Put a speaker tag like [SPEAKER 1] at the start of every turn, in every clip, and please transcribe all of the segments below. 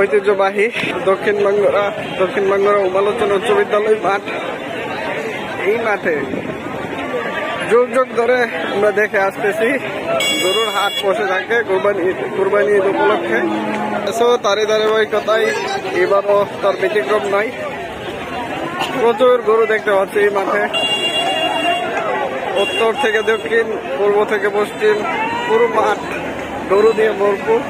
[SPEAKER 1] ঐতিহ্যবাহী দক্ষিণ বাংলা, দক্ষিণ বাংলার উমালোচনা উচ্চ বিদ্যালয় মাঠ। এই মাঠে যুগ যুগ ধরে আমরা দেখে আসতেছি, গরুর হাট বসে থাকে কোরবানি কোরবানি ঈদ উপলক্ষে। এসব তারই ধারাবাহিকতায় এবারও তার ব্যতিক্রম নয়। প্রচুর গরু দেখতে পাচ্ছি এই মাঠে। উত্তর থেকে দক্ষিণ, পূর্ব থেকে পশ্চিম, পুরো মাঠ গরু দিয়ে ভরপুর।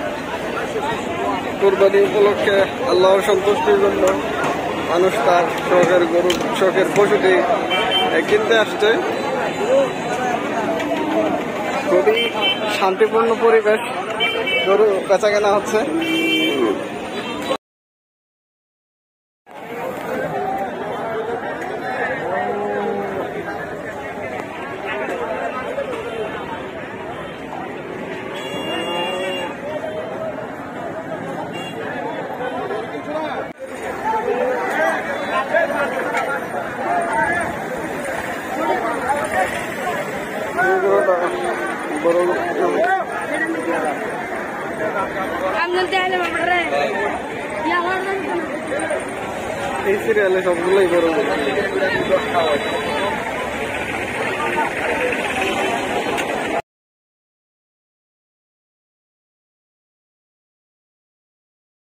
[SPEAKER 1] কোরবানি উপলক্ষে আল্লাহর সন্তুষ্টির জন্য মানুষ তার শখের গরু, শখের পশুটি কিনতে আসছে। খুবই শান্তিপূর্ণ পরিবেশ গরু বেচা কেনা হচ্ছে। এই সিরিয়ালে সবগুলোই গরু